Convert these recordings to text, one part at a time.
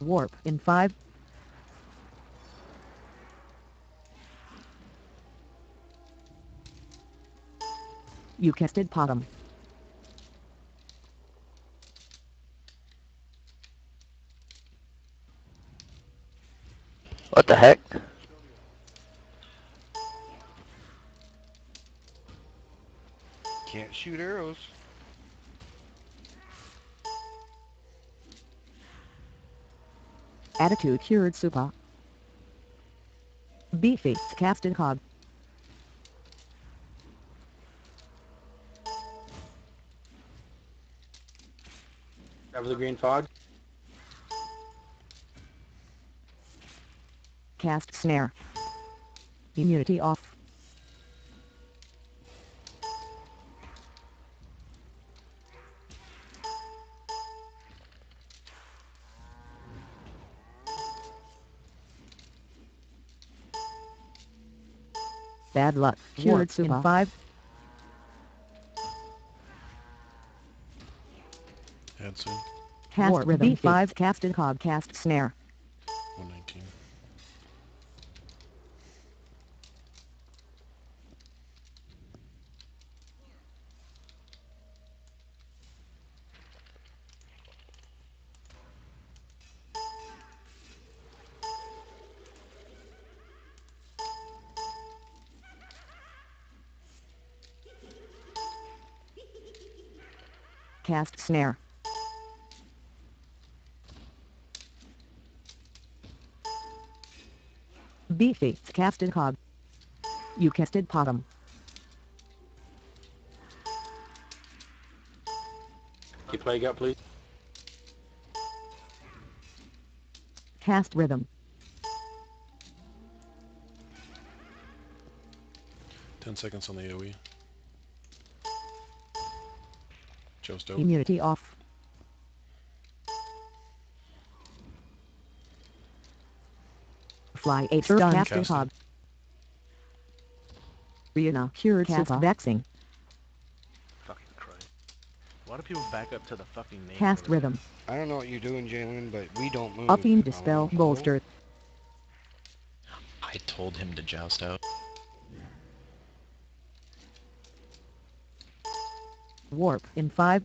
Warp in 5. You casted Potom. What the heck? Can't shoot arrows. Attitude cured Supa. Beefy casted Hog. Cover the green fog. Cast Snare. Immunity off. Luck. Cured in 5. Head soon. Cast Warp Rhythm Beefy. 5. Casted Hog. Cast Snare. Cast Snare. Beefy casted Hog. You casted Potom. Keep plague up, please. Cast Rhythm. Ten seconds on the AoE. Joe's dope. Immunity off. Fly 8 Stun. casted Casting. Hog. Rihanna cured Cast Supa. Vexing. Fucking Christ. Why do people back up to the fucking name? Cast? Rhythm. I don't know what you're doing, Jalen, but we don't move. Upping Dispel Hello? Bolster. I told him to joust out. Warp in 5.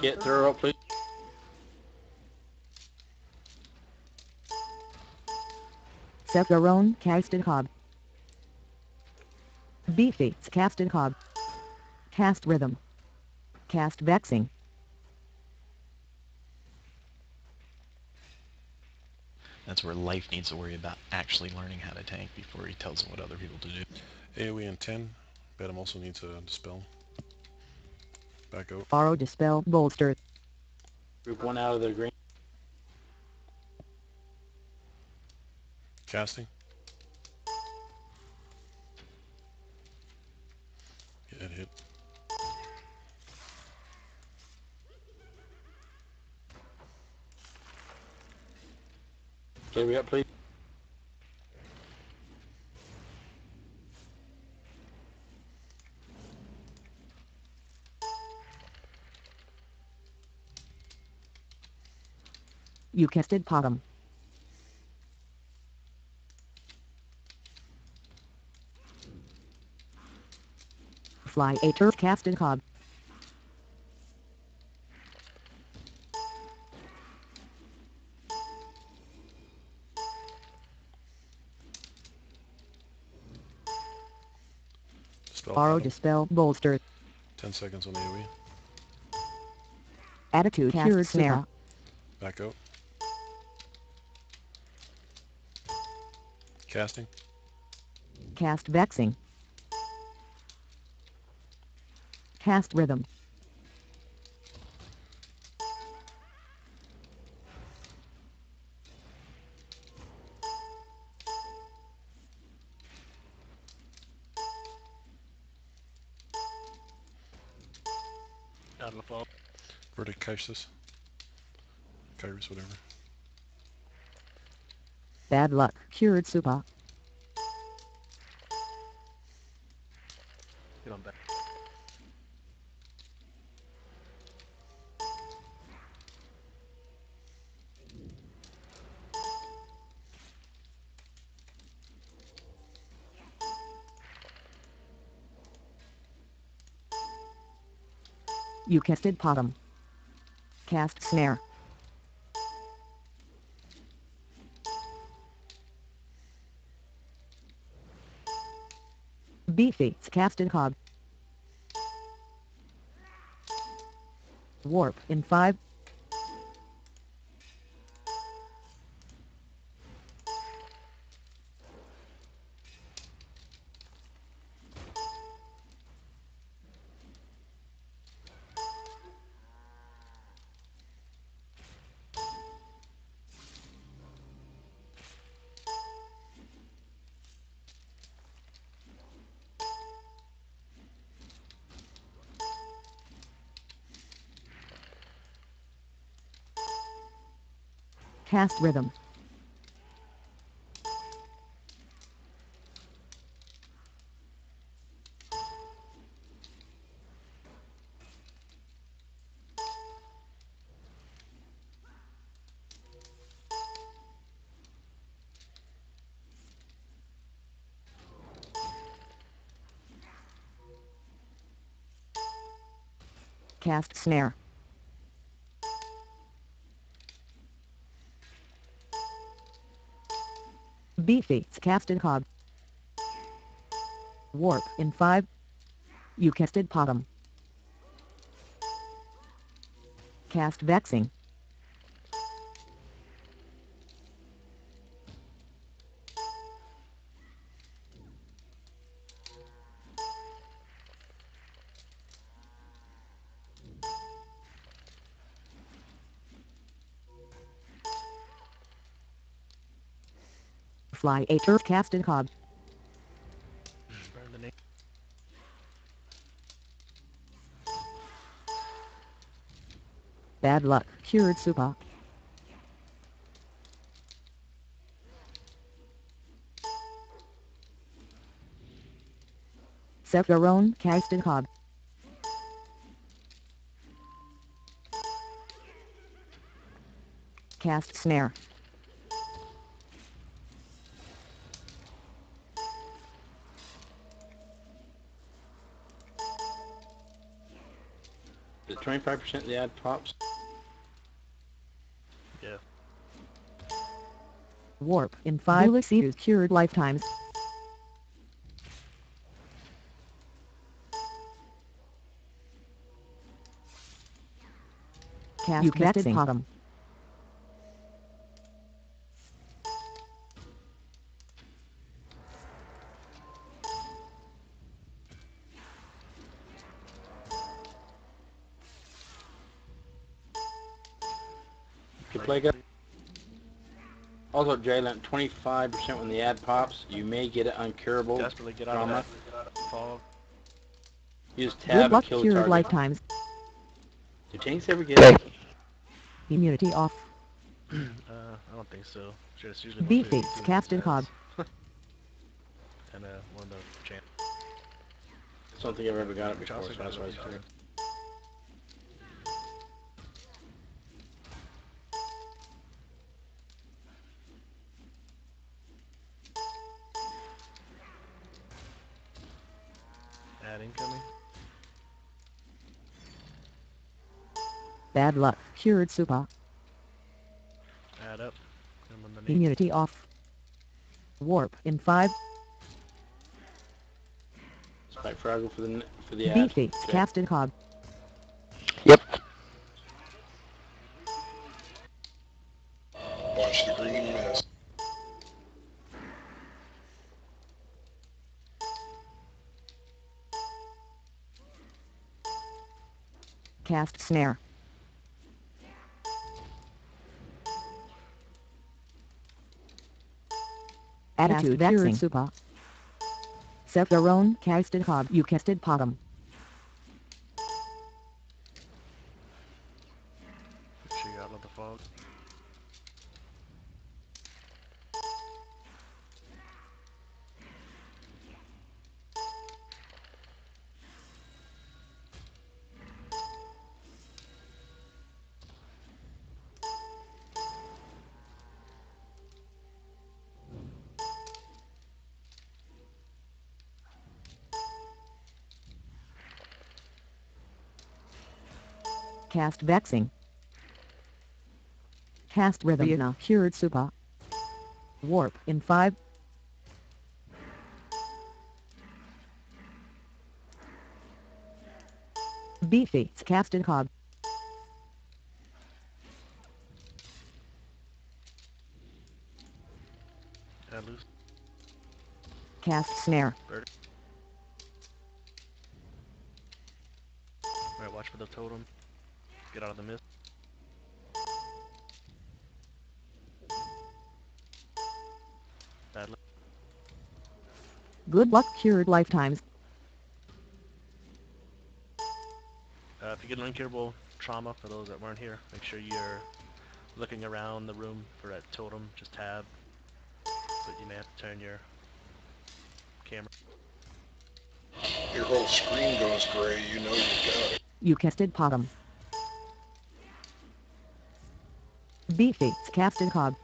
Get throw up, please. Sephiroth casted Hog. Beefy casted Hog. Cast Rhythm. Cast Vexing. That's where life needs to worry about actually learning how to tank before he tells what other people to do. AoE in 10. Bet him also needs a dispel. Back out. Borrow Dispel Bolster. Group one out of the green. Casting. Get hit. Carry up, please. You casted Potom. Fly a turf casted Hog. Dispel. Borrow battle. Dispel Bolster. 10 seconds on the AoE. Attitude Cast cured Snare. Snare. Back out. Casting. Cast Vexing. Cast Rhythm. Out of the fall. Verdict Kaisis. Kairos, whatever. Bad luck cured Supa. Get on back. You casted bottom. Cast snare. Beefy, casted hog. Warp in 5. Cast rhythm. Cast snare. Beefy, casted hog. Warp in 5. You casted bottom. Cast vexing. Fly a turf casted hog. Burn. Bad luck, cured supa. Sephiron casted hog. Cast snare. 25% of the ad pops? Yeah. Warp in 5 Lucidus cured lifetimes. Cast you casted vexing. Also, Jalen, 25% when the ad pops, you may get it uncurable. Desperately get out trauma. of that fog. Use tab Good and kill cured target. lifetimes. Do tanks ever get it? Immunity off. Uh, I don't think so. Shit, it's usually Beat mostly face, doing casted stats. hog. and uh, one of the champ. I don't think I've ever got it before, so that's why I was curious. Ad incoming. Bad luck cured supa. Add up. Put 'em underneath. Immunity off. Warp in 5 Spike Fraggle for the for the ad. Beat face, Cast snare. Attitude cured supa. Sephiron casted hog. You casted bottom. Cast Vexing. Cast Rhythm. Cured Supa. Warp in 5. Beefy. Cast in Cog. Cast Snare. Alright, watch for the totem. Get out of the mist. Bad luck. Good luck cured lifetimes. Uh, if you get an incurable trauma, for those that weren't here, make sure you're looking around the room for that totem. Just tab. But you may have to turn your camera. Your whole screen goes gray, you know you've got it. You casted Potom. Beefy. Cast in Cog.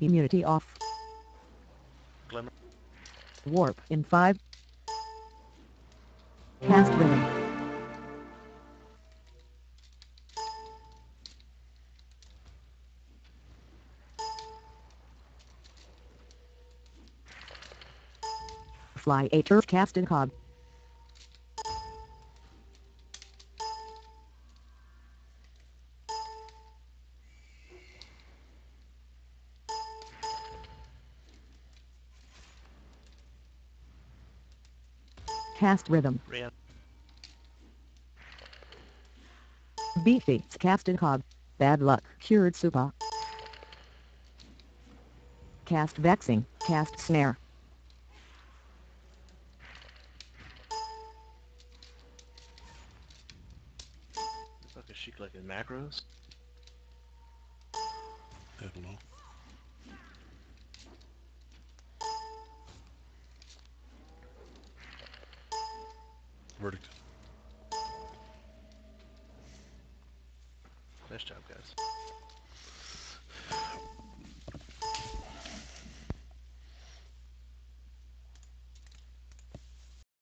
Immunity off. Glimmer. Warp in 5. Cast Rhythm. Fly a turf cast in Cast rhythm. Ran. Beefy. Cast in cog. Bad luck. Cured supa. Cast vexing. Cast snare. Fuck is she collecting macros? I don't know. Verdict. Nice job, guys.